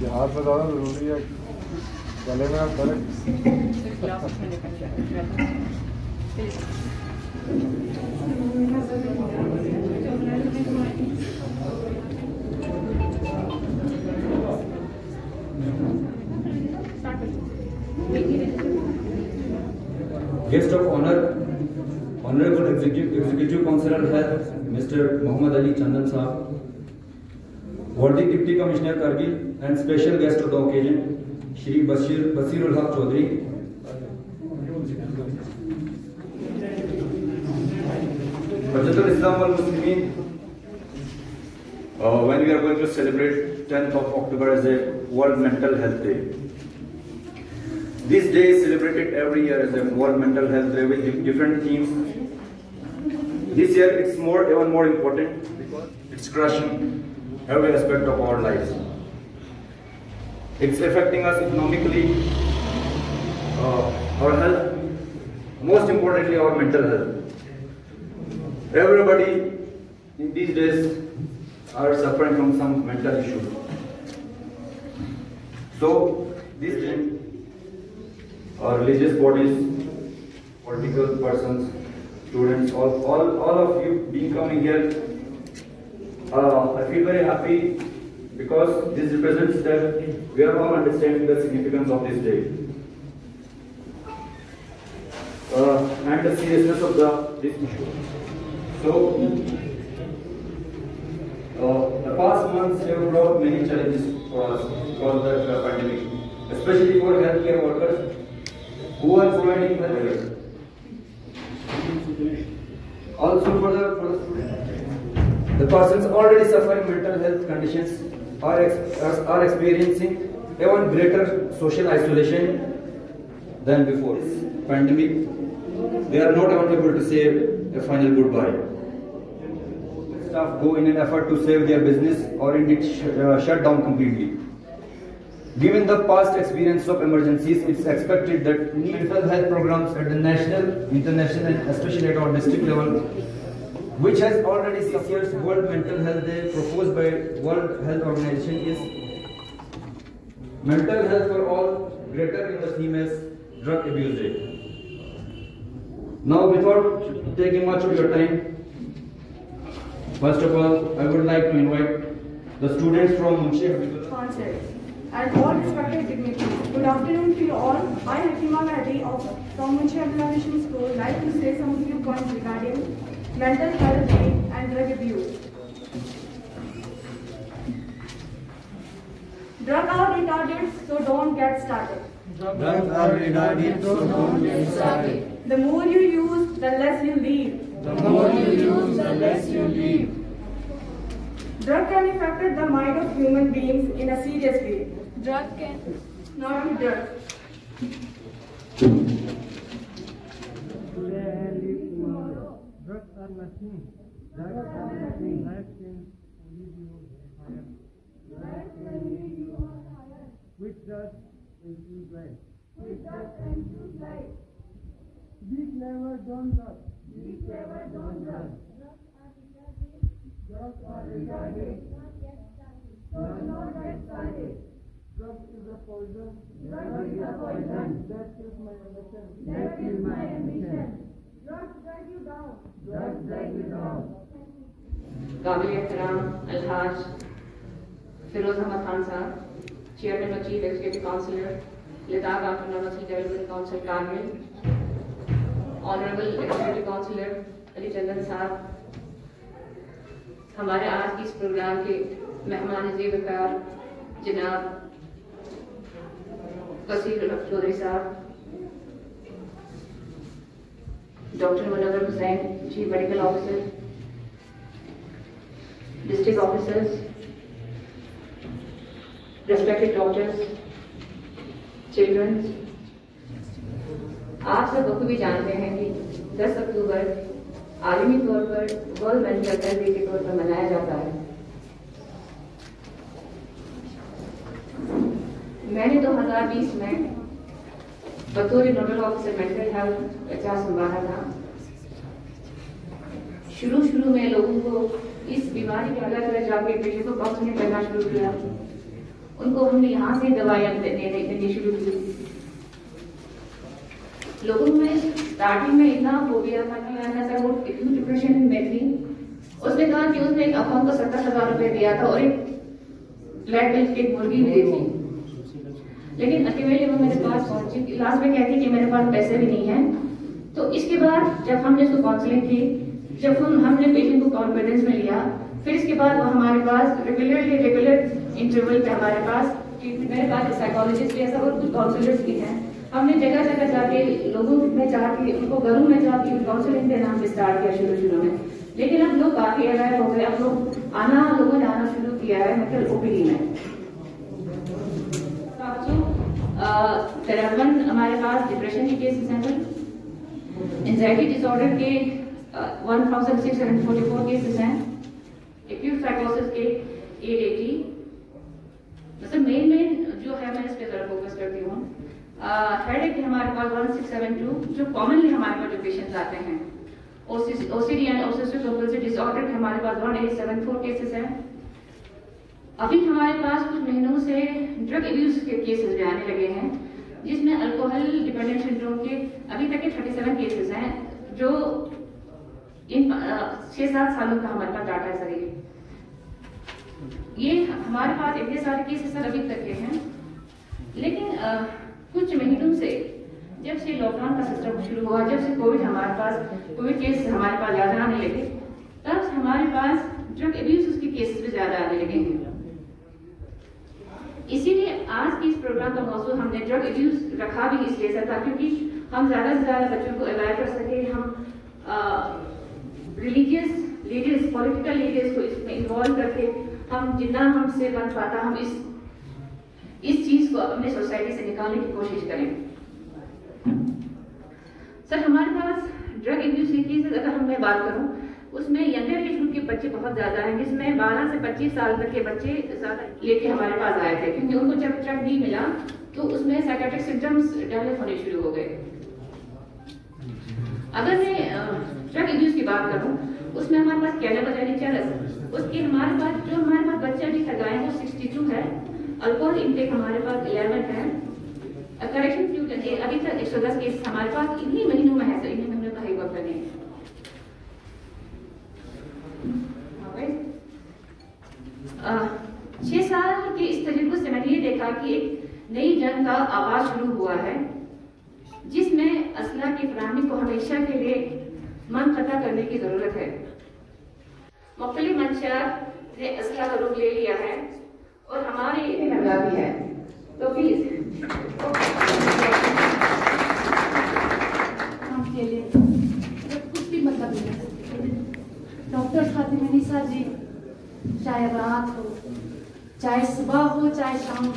जहाज़ से ज़्यादा ज़रूरी है गले में आप करें guest of honour honourable executive councillor है मिस्टर मोहम्मद अली चंदन साहब। Worthy Deputy Commissioner Kargil, and special guest of the occasion, Shri Bashir Basirul Haq Chaudhary. Hajjatul Islam wal Muslimin, uh, when we are going to celebrate 10th of October as a World Mental Health Day. This day is celebrated every year as a World Mental Health Day with different themes. This year it's more even more important because it's crushing every aspect of our lives. It's affecting us economically, uh, our health, most importantly our mental health. Everybody in these days are suffering from some mental issue. So this day, our religious bodies, political persons, students, all, all, all of you being coming here. Uh, I feel very happy because this represents that we are all understanding the significance of this day. Uh, and the seriousness of the this issue. So, uh, the past months have brought many challenges for us of the pandemic, especially for healthcare workers who are providing healthcare. Also for the, for the students. The persons already suffering mental health conditions are, ex, are, experiencing even greater social isolation than before. Pandemic, they are not even able to say a final goodbye. Staff go in an effort to save their business or indeed sh- uh, shut down completely. Given the past experience of emergencies, it's expected that mental health programs at the national, international, especially at our district level, which has already year's World Mental Health Day proposed by World Health Organization is mental health for all, greater in the theme as drug abuse day. Now, without taking much of your time, first of all, I would like to invite the students from Munshi Habibullah. and all respected dignitaries. Good afternoon to you all. I, Hakima Mehdi of from Mission School, like to say some few points regarding mental health day and drug abuse. Drug are retarded, so don't get started. Drugs are retarded, so don't get started. The more you use, the less you leave. The more you use, the less you leave. Drug can affect the mind of human beings in a serious way. Drug can Not with drugs. Today I leave tomorrow. Drugs are nothing. Life can leave you higher. Life can leave you higher. Drugs and choose life. And choose life. Be don't. Be don't retarded. So. Drugs is a poison. Drugs is a poison. That is my ambition. That is my ambition. काबिल एहतराम अलहाज फिरोज अहमद खान साहब chairman और chief executive councillor Ladakh autonomous development council Kargil honourable executive councillor Ali Chandan साहब हमारे आज के इस programme के मेहमान जेबकार जनाब कसीर चौधरी साहब doctor Munawar Hussain chief medical officer district officers, respected doctors, children. आप सब बखूबी जानते हैं कि 10 अक्टूबर आलमी तौर पर वर्ल्ड मेंटल हेल्थ डे के तौर पर मनाया जाता है मैंने 2020 में बतौर नोडल ऑफिसर मेंटल हेल्थ का संभाला था शुरू शुरू में लोगों को इस बीमारी के अलग अलग जाके पेशेंट को काउंसलिंग करना शुरू किया। उनको हमने यहाँ से दवाइयाँ देने देनी शुरू की। लोगों में स्टार्टिंग में इतना हो गया था कि मैंने सर वो इतनी डिप्रेशन में थी। उसने कहा कि उसने एक अकाउंट को सत्तर हज़ार रुपए दिया था और एक ब्लैक बेल्ट की मुर्गी दी थी। लेकिन अल्टीमेटली वो मेरे पास पहुँची लास्ट में कहती कि मेरे पास पैसे भी नहीं है। तो इसके बाद जब हमने उसको काउंसलिंग की, जब हम हमने पेशेंट को कॉन्फिडेंस में लिया, फिर इसके बाद वो हमारे पास रेगुलरली रेगुलर इंटरवल पे हमारे पास मेरे पास साइकोलॉजिस्ट भी ऐसा और कुछ काउंसलर्स भी हैं। हमने जगह जगह जाके लोगों में जाके, उनको घरों में जाके काउंसलिंग देना स्टार्ट किया शुरू शुरू में। लेकिन अब लोग काफ़ी अवेयर हो गए अब लोग आना, लोगों ने आना शुरू किया है मतलब ओपीडी में। तिरपन हमारे पास डिप्रेशन के केसेस हैं सर। एंजाइटी डिसऑर्डर के one thousand six hundred forty four cases हैं। एक्यूट साइकोसिस के एट एटी मतलब मेन मेन जो है, मैं इस पे जरा फोकस करती हूँ। हेड एक हमारे पास वन सिक्स सेवन टू जो कॉमनली हमारे पास जो पेशेंट्स आते हैं। ओसीडी एंड ओसिस्टिक कंपल्सिव डिसऑर्डर हमारे पास one eight seven four cases हैं। अभी हमारे पास कुछ महीनों से ड्रग एब्यूज के केसेस भी आने लगे हैं जिसमें अल्कोहल डिपेंडेंट सिंड्रोम के अभी तक के 37 केसेस हैं जो इन छह सात सालों का हमारे पास डाटा है सर ये। हमारे पास इतने सारे केसेस अभी तक के हैं लेकिन आ, कुछ महीनों से जब से लॉकडाउन का सिस्टम शुरू हुआ जब से कोविड हमारे पास कोविड केस हमारे पास ज़्यादा आने लगे तब हमारे पास ड्रग एब्यूज के केसेस भी ज़्यादा आने लगे हैं। इसीलिए आज के इस प्रोग्राम का मौजूद हमने ड्रग एब्यूज रखा भी इसलिए था क्योंकि हम ज़्यादा से ज़्यादा बच्चों को अवेयर कर सके, हम रिलीजियस लीडर्स पॉलिटिकल लीडर्स को इसमें इन्वॉल्व करके हम जितना हमसे बन पाता, हम इस इस चीज़ को अपने सोसाइटी से निकालने की कोशिश करें। सर, हमारे पास ड्रग एब्यूज की अगर हम, मैं बात करूँ उसमें यंगर एज ग्रुप के बच्चे बहुत ज़्यादा हैं, जिसमें 12 से 25 साल तक के बच्चे ज़्यादा लेके हमारे पास आए थे, क्योंकि उनको जब ड्रग नहीं मिला तो उसमें साइकेट्रिक सिम्टम्स डेवलप होने शुरू हो गए। अगर मैं ड्रग एब्यूज की बात करूँ, उसमें हमारे पास कैनाबजानी चरस। उसके हमारे पास, जो हमारे पास बच्चे तक आए वो 62 है। अल्कोहल इनटेक हमारे पास 11 है। करेक्शन अभी तक 110 केस हमारे पास इन्हीं महीनों में है तो इन्हीं महीनों का ही वक्त है छह साल के इस तजुर्बे से मैंने ये देखा कि एक नई जंग का आवाज़ शुरू हुआ है जिसमें असला की फरहमी को हमेशा के लिए मन खता करने की ज़रूरत है। मुख्तलि मंशा ने असला का रूप ले लिया है और हमारे लगा भी है। तो प्लीज़ के लिए। कुछ भी मतलब नहीं डॉक्टर फातिमा निसा जी चाहे रात हो चाहे सुबह हो चाहे शाम हो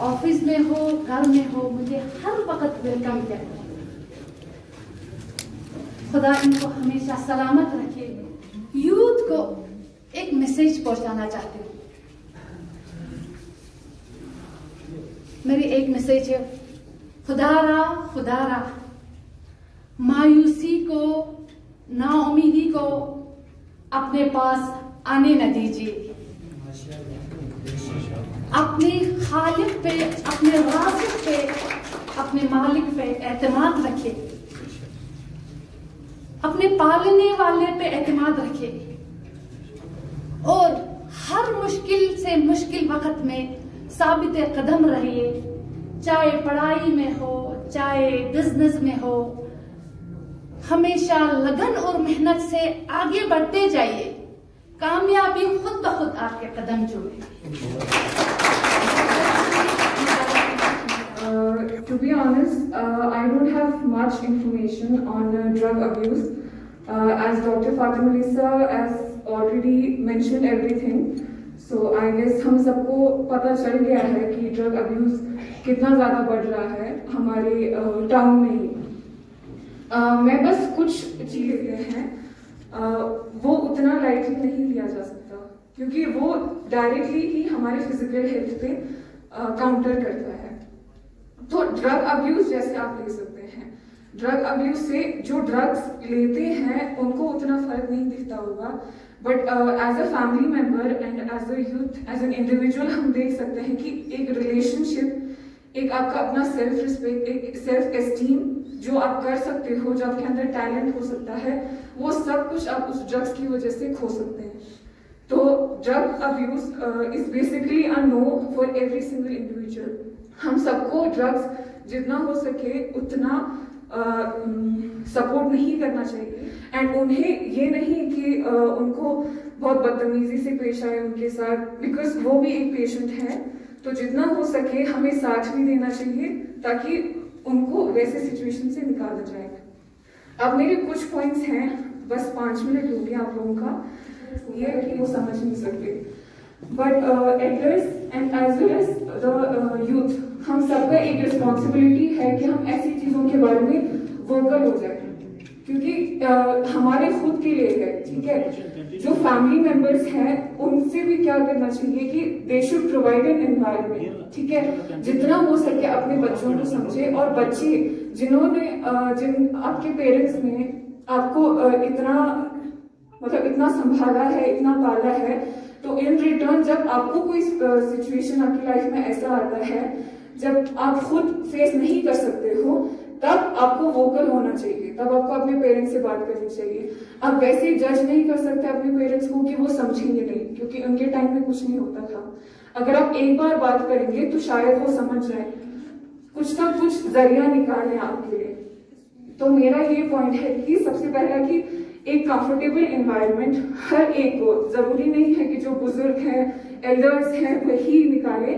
ऑफ़िस में हो, घर में हो, मुझे हर वक्त वेलकम कहते खुदा इनको हमेशा सलामत रखे। यूथ को एक मैसेज पहुंचाना चाहती हूँ। मेरी एक मैसेज है खुदारा खुदारा मायूसी को, नाउमीदी को अपने पास आने न दीजिए। अपने खालिक पे अपने राजिक पे अपने मालिक पे एतमाद रखे। अपने पालने वाले पे एतमाद रखे। और हर मुश्किल से मुश्किल वक्त में साबित कदम रहिए चाहे पढ़ाई में हो चाहे बिज़नेस में हो। हमेशा लगन और मेहनत से आगे बढ़ते जाइए। कामयाबी खुद ब खुद आपके कदम Uh, to be honest, uh, I don't have much information on uh, drug abuse. Uh, as Dr. Fatima Lisa has already mentioned everything, so I guess हम सबको पता चल गया है कि ड्रग अब्यूज कितना ज़्यादा बढ़ रहा है हमारे टाउन में ही uh, मैं बस कुछ चीज़ें हैं uh, वो उतना लाइटली नहीं लिया जा सकता क्योंकि वो डायरेक्टली ही हमारे फ़िज़िकल हेल्थ पे काउंटर करता है तो ड्रग अब्यूज जैसे आप ले सकते हैं। ड्रग अब्यूज से जो ड्रग्स लेते हैं, उनको उतना फ़र्क नहीं दिखता होगा। But as a family member and as a youth as an individual हम देख सकते हैं कि एक रिलेशनशिप एक आपका अपना सेल्फ रिस्पेक्ट एक सेल्फ एस्टीम जो आप कर सकते हो, जो आपके अंदर टैलेंट हो सकता है, वो सब कुछ आप उस ड्रग्स की वजह से खो सकते हैं। तो drug abuse is basically a no for every single individual हम सबको ड्रग्स जितना हो सके उतना सपोर्ट नहीं करना चाहिए। एंड उन्हें ये नहीं कि uh, उनको बहुत बदतमीजी से पेश आए उनके साथ बिकॉज़ वो भी एक पेशेंट है। तो जितना हो सके हमें साथ भी देना चाहिए ताकि उनको वैसे सिचुएशन से निकाला जाए। अब मेरे कुछ पॉइंट्स हैं बस पाँच मिनट लूँगी आप लोगों का। ये कि वो समझ नहीं सकते। But elders and as well as the youth हम सबका एक रिस्पॉन्सिबिलिटी है कि हम ऐसी चीज़ों के बारे में वोकल हो जाए। क्योंकि uh, हमारे खुद के लिए है ठीक है? जो फैमिली मेंबर्स हैं उनसे भी क्या करना चाहिए कि they should provide an environment ठीक है? जितना हो सके अपने बच्चों को समझे और बच्चे जिन्होंने जिन आपके पेरेंट्स ने आपको इतना मतलब इतना संभाला है इतना पाला है तो इन रिटर्न जब आपको कोई सिचुएशन आपकी लाइफ में ऐसा आता है, जब आप खुद फेस नहीं कर सकते हो, तब आपको वोकल होना चाहिए। तब आपको अपने पेरेंट्स से बात करनी चाहिए। आप वैसे जज नहीं कर सकते अपने पेरेंट्स को कि वो समझेंगे नहीं, क्योंकि उनके टाइम में कुछ नहीं होता था। अगर आप एक बार बात करेंगे तो शायद वो समझ जाए। कुछ ना कुछ ज़रिया निकालें आपके लिए। तो मेरा ये पॉइंट है कि सबसे पहला कि एक कंफर्टेबल इन्वायरमेंट हर एक को ज़रूरी नहीं है कि जो बुज़ुर्ग हैं एल्डर्स हैं, वही निकाले।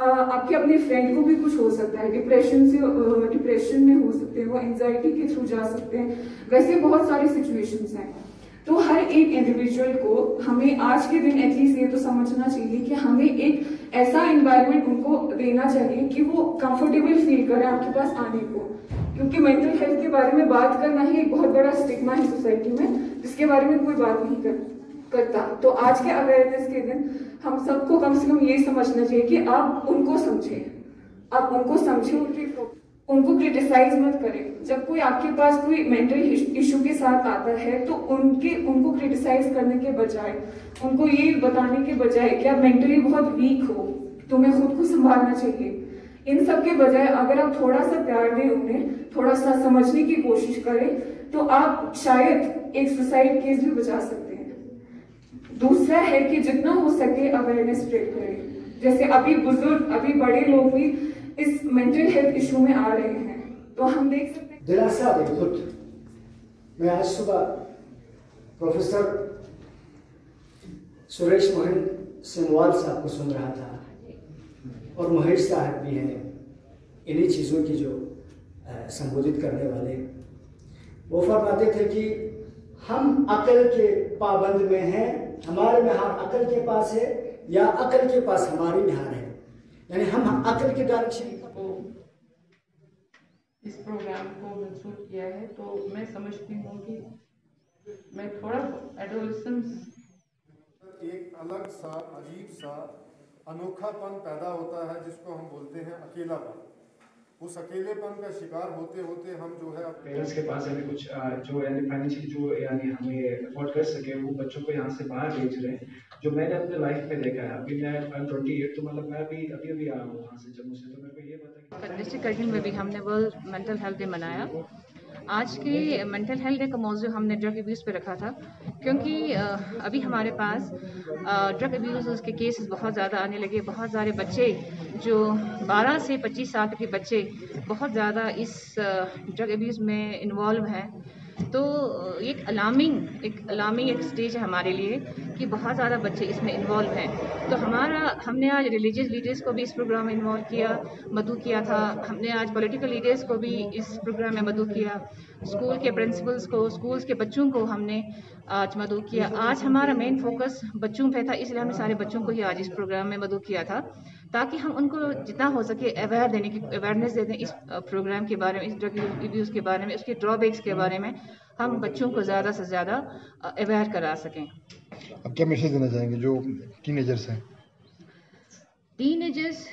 आपके अपने फ्रेंड को भी कुछ हो सकता है। डिप्रेशन से डिप्रेशन में हो सकते हैं, वो एंजाइटी के थ्रू जा सकते हैं। वैसे बहुत सारी सिचुएशंस हैं। एक इंडिविजुअल को हमें आज के दिन एटलीस्ट ये तो समझना चाहिए कि हमें एक ऐसा एनवायरनमेंट उनको देना चाहिए कि वो कंफर्टेबल फील करें आपके पास आने को। क्योंकि मेंटल हेल्थ के बारे में बात करना ही एक बहुत बड़ा स्टिग्मा है सोसाइटी में, जिसके बारे में कोई बात नहीं कर, करता। तो आज के अवेयरनेस के दिन हम सबको कम से कम ये समझना चाहिए कि आप उनको समझें। आप उनको समझें उनकी उनको क्रिटिसाइज मत करें। जब कोई आपके पास कोई मेंटल इशू के साथ आता है तो उनके, उनको क्रिटिसाइज करने के बजाय, उनको ये बताने के बजाय कि आप मेंटली बहुत वीक हो, तुम्हें खुद को संभालना चाहिए। इन सब के बजाय अगर आप थोड़ा सा प्यार दें उन्हें थोड़ा सा समझने की कोशिश करें तो आप शायद एक सुसाइड केस भी बचा सकते हैं। दूसरा है कि जितना हो सके अवेयरनेस स्प्रेड करें। जैसे अभी बुज़ुर्ग, अभी बड़े लोग भी इस मेंटल हेल्थ इशू में आ रहे हैं। तो हम देख सकते हैं दिलासा दे, खुद। मैं आज सुबह प्रोफेसर सुरेश मोहन सिनवाल साहब को सुन रहा था। और महेश साहब भी हैं इन्हीं चीज़ों की जो संबोधित करने वाले। वो फरमाते थे कि हम अकल के पाबंद में हैं, हमारे मिहार अकल के पास है या अकल के पास हमारी मिहार है। यानी हम अकल के डायरेक्शन को इस प्रोग्राम को मंसूर किया है तो मैं समझती हूँ कि मैं थोड़ा एडोलिसंस एक अलग सा अजीब सा अनोखापन पैदा होता है जिसको हम बोलते हैं अकेलापन। उस अकेलेपन का शिकार होते होते हम जो है पेरेंट्स के पास अभी कुछ जो यानी फाइनेंशियली जो यानी हमें अफोर्ड कर सके वो बच्चों को यहाँ से बाहर भेज रहे हैं जो मैंने अपने लाइफ में देखा है। अभी मैं ट्वेंटी एट तो मतलब मैं अभी अभी अभी आया हूँ वहाँ से जम्मू से तो मेरे को ये पता डिस्ट्रिक्ट करगिल में भी हमने वर्ल्ड मेंटल हेल्थ डे मनाया। आज के मेंटल हेल्थ का मौजू हमने ड्रग एब्यूज़ पे रखा था, क्योंकि अभी हमारे पास ड्रग एब्यूज़ के केसेस बहुत ज़्यादा आने लगे, बहुत सारे बच्चे जो 12 से 25 साल के बच्चे बहुत ज़्यादा इस ड्रग एब्यूज़ में इन्वॉल्व हैं। तो एक अलार्मिंग एक अलार्मिंग एक स्टेज है हमारे लिए कि बहुत ज़्यादा बच्चे इसमें इन्वॉल्व हैं। तो हमारा, हमने आज रिलीजियस लीडर्स को भी इस प्रोग्राम में इन्वॉल्व किया, मधु किया था। हमने आज पॉलिटिकल लीडर्स को भी इस प्रोग्राम में मधु किया। स्कूल के प्रिंसिपल्स को स्कूल्स के बच्चों को हमने आज मधु किया। आज हमारा मेन फोकस बच्चों पे था, इसलिए हमने सारे बच्चों को ही आज इस प्रोग्राम में मधु किया था। ताकि हम उनको जितना हो सके अवेयर देने की अवेयरनेस दे दें इस प्रोग्राम के बारे में इस ड्रग रिव्यूज़ के बारे में उसके ड्रॉबैक्स के बारे में हम बच्चों को ज़्यादा से ज़्यादा अवेयर करा सकें। अब क्या मैसेज देना चाहेंगे जो टीनेजर्स हैं? टीनेजर्स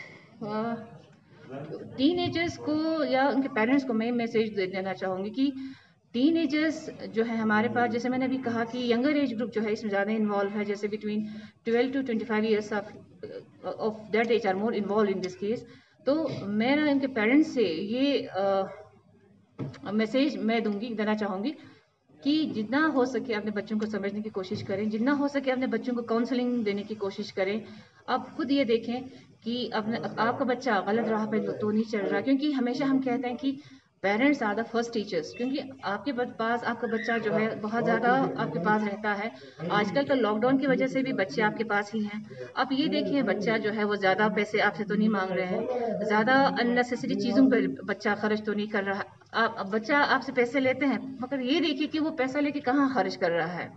टीनेजर्स को या उनके पेरेंट्स को मैं मैसेज दे देना चाहूँगी कि टीनेजर्स जो है हमारे पास जैसे मैंने अभी कहा कि यंगर एज ग्रुप जो है इसमें ज़्यादा इन्वॉल्व है जैसे between 12 to 25 five years of of that age are more involve in this case तो मैं ना इनके पेरेंट्स से ये मैसेज मैं दूँगी, देना चाहूँगी कि जितना हो सके अपने बच्चों को समझने की कोशिश करें, जितना हो सके अपने बच्चों को काउंसलिंग देने की कोशिश करें। आप खुद ये देखें कि अपने, आपका बच्चा गलत राह पे तो नहीं चल रहा, क्योंकि हमेशा हम कहते हैं कि parents are the first teachers क्योंकि आपके पास आपका बच्चा जो है बहुत ज़्यादा आपके पास रहता है। आजकल तो लॉकडाउन की वजह से भी बच्चे आपके पास ही हैं। आप ये देखिए बच्चा जो है वो ज़्यादा पैसे आपसे तो नहीं मांग रहे हैं। ज़्यादा अननेसेसरी चीज़ों पर बच्चा खर्च तो नहीं कर रहा। आप बच्चा आपसे पैसे लेते हैं मगर ये देखिए कि वो पैसा लेके कहाँ खर्च कर रहा है।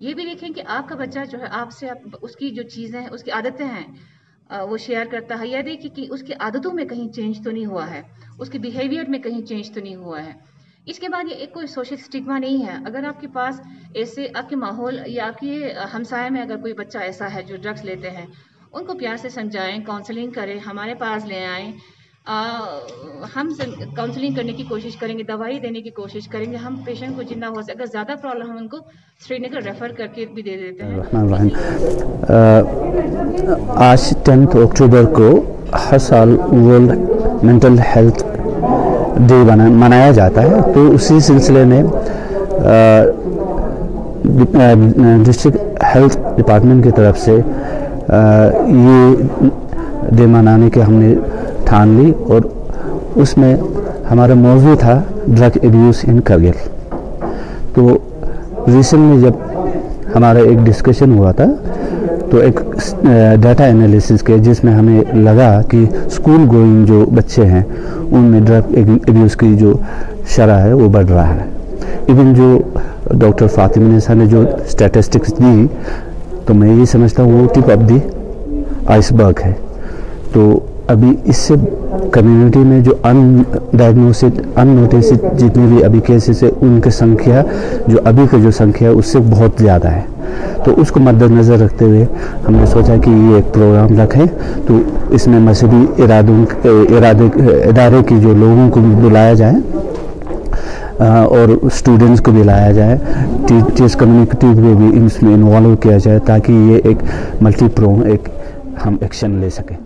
ये भी देखें कि आपका बच्चा जो है आपसे आप, उसकी जो चीज़ें हैं उसकी आदतें हैं वो शेयर करता है। या देखिए कि उसकी आदतों में कहीं चेंज तो नहीं हुआ है। उसके बिहेवियर में कहीं चेंज तो नहीं हुआ है। इसके बाद ये एक कोई सोशल स्टिग्मा नहीं है। अगर आपके पास ऐसे आपके माहौल या आपके हमसाए में अगर कोई बच्चा ऐसा है जो ड्रग्स लेते हैं, उनको प्यार से समझाएँ काउंसलिंग करें, हमारे पास ले आएँ। हम काउंसलिंग करने की कोशिश करेंगे, दवाई देने की कोशिश करेंगे, हम पेशेंट को जितना हो सके, अगर ज़्यादा प्रॉब्लम हम उनको श्रीनगर रेफ़र करके भी दे देते हैं। आज टेंथ अक्टूबर को हर साल वर्ल्ड मेंटल हेल्थ डे बना मनाया जाता है तो उसी सिलसिले में डिस्ट्रिक्ट हेल्थ डिपार्टमेंट की तरफ़ से आ, ये डे मनाने के हमने ठान ली और उसमें हमारा मौजू था ड्रग एब्यूज़ इन करगिल तो रिसेंटली जब हमारा एक डिस्कशन हुआ था तो एक डाटा एनालिसिस के जिसमें हमें लगा कि स्कूल गोइंग जो बच्चे हैं, उनमें ड्रग एब्यूज़ की जो शरह है, वो बढ़ रहा है। इवन जो डॉक्टर फातिमा निसा ने जो स्टैटिस्टिक्स दी तो मैं ये समझता हूँ वो टिप अब दी आइसबर्ग है। तो अभी इससे कम्युनिटी में जो अन अनडायग्नोसिड अननोटिस जितने भी अभी केसेस है, उनकी संख्या, जो अभी का जो संख्या है, उससे बहुत ज़्यादा है। तो उसको मद्देनज़र रखते हुए हमने सोचा कि ये एक प्रोग्राम रखें। तो इसमें मजहबी इरादों, इरादे, इदारे की जो लोगों को बुलाया जाए और स्टूडेंट्स को भी लाया जाए टीचर्स कम्युनिटी को भी इसमें इन्वॉल्व किया जाए, ताकि ये एक मल्टी प्रो एक हम एक्शन ले सकें।